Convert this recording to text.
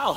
Wow.